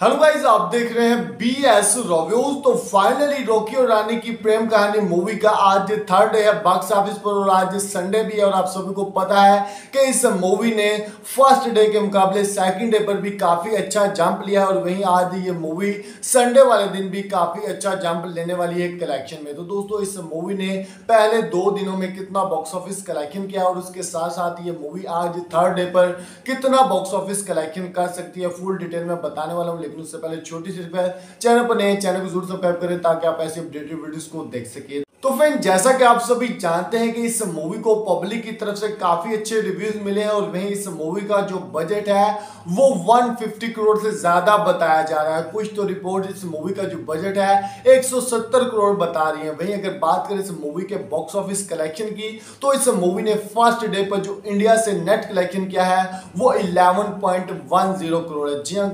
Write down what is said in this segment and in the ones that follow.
Hello guys, आप देख रहे हैं बी एस रोव्यूज तो फाइनली रॉकी और रानी की प्रेम कहानी मूवी का आज थर्ड डे है। बॉक्स ऑफ़िस पर और आज संडे भी है और आप सभी को पता है कि इस मूवी ने फ़र्स्ट डे के मुकाबले सेकंड डे पर भी काफ़ी अच्छा जंप लिया और वहीं आज ये मूवी संडे वाले दिन भी काफ़ी अच्छा जंप लेने वाली है कलेक्शन में। तो दोस्तों, इस मूवी ने पहले दो दिनों में कितना बॉक्स ऑफ़िस कलेक्शन किया और उसके साथ साथ ये मूवी आज थर्ड डे पर कितना बॉक्स ऑफ़िस कलेक्शन कर सकती है फुल डिटेल में बताने वाला हूँ। लेकिन उससे पहले छोटी सी रिक्वेस्ट चैनल पर नए चैनल को ज़रूर सब्सक्राइब करें ताकि आप ऐसे अपडेटेड वीडियोस को देख सकें। तो फ्रेंड जैसा कि आप सभी जानते हैं कि इस मूवी को पब्लिक की तरफ़ से काफ़ी अच्छे रिव्यूज़ मिले हैं और वहीं इस मूवी का जो बजट है, वो 150 करोड़ से ज़्यादा बताया जा रहा है। कुछ तो रिपोर्ट इस मूवी का जो बजट है 170 करोड़ बता रही है। वहीं अगर बात करें इस मूवी के बॉक्स ऑफ़िस कलेक्शन की तो इस मूवी ने फ़र्स्ट डे पर जो इंडिया से नेट कलेक्शन किया है, वो 11.10 करोड़ है। जी हाँ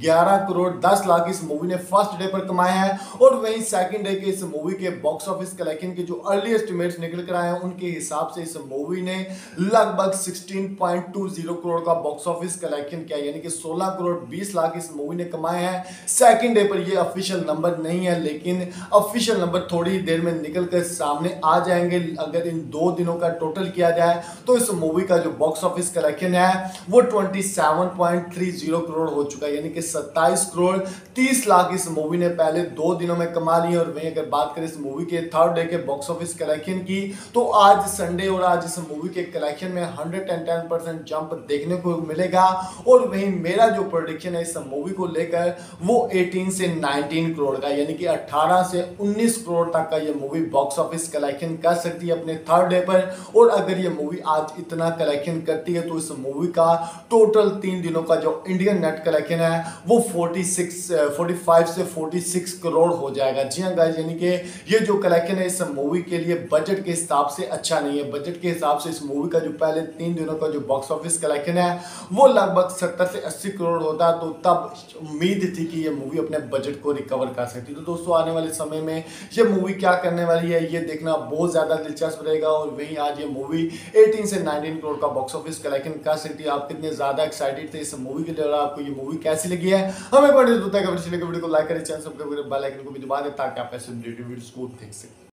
11 करोड़ 10 लाख इस मूवी ने फ़र्स्ट डे पर कमाए हैं और वहीं सेकंड डे के इस मूवी के बॉक्स ऑफ़िस कलेक्शन के जो अर्ली एस्टिमेट्स निकल कर आए हैं, उनके हिसाब से इस मूवी ने लगभग 16.20 करोड़ का बॉक्स ऑफ़िस कलेक्शन किया, यानी कि 16 करोड़ 20 लाख इस मूवी ने कमाए हैं। सेकंड डे पर ये ऑफिशियल नंबर नहीं है, लेकिन ऑफिशियल नंबर थोड़ी देर में निकल कर सामने आ जाएँगे। अगर इन दो दिनों का टोटल किया जाए तो इस मूवी का जो बॉक्स ऑफ़िस कलेक्शन है, वो ट्वेंटी करोड़ हो चुका है, यानी कि सत्ताईस करोड़ तीस लाख इस मूवी ने पहले दो दिनों में कमा लिए और वहीं अगर बात करें इस मूवी के थर्ड डे के बॉक्स ऑफ़िस कलेक्शन की तो आज संडे और आज इस मूवी के कलेक्शन में hundred and ten percent jump देखने को मिलेगा। और वहीं मेरा जो प्रोडिक्शन है इस मूवी को लेकर, वो 18 से 19 करोड़ का, यानी कि 18 से 19 करोड़ तक का ये मूवी बॉक्स ऑफ़िस कलेक्शन कर सकती है अपने थर्ड डे पर। और अगर ये मूवी आज इतना कलेक्शन करती है तो इस मूवी का टोटल तीन दिनों का जो इंडियन नेट कलेक्शन है वो 46 45 से 46 करोड़ हो जाएगा। जी हाँ गाइज़ यानी कि ये जो कलेक्शन है, इस मूवी के लिए बजट के हिसाब से अच्छा नहीं है। बजट के हिसाब से इस मूवी का जो पहले तीन दिनों का जो बॉक्स ऑफ़िस कलेक्शन है, वो लगभग सत्तर से अस्सी करोड़ होता तो तब उम्मीद थी कि ये मूवी अपने बजट को रिकवर कर सकती। तो दोस्तों, आने वाले समय में ये मूवी क्या करने वाली है, ये देखना बहुत ज़्यादा दिलचस्प रहेगा और वहीं आज ये मूवी एटीन से नाइनटीन करोड़ का बॉक्स ऑफ़िस कलेक्शन कर सकती है। आप कितने ज़्यादा एक्साइटेड थे इस मूवी के और आपको ये मूवी कैसी लगी? है है। हमें वीडियो को लाइक करें, चैनल सब्सक्राइब करें, बेल आइकन को भी दबा दें ताकि आप ऐसे वीडियोस को देख सकें।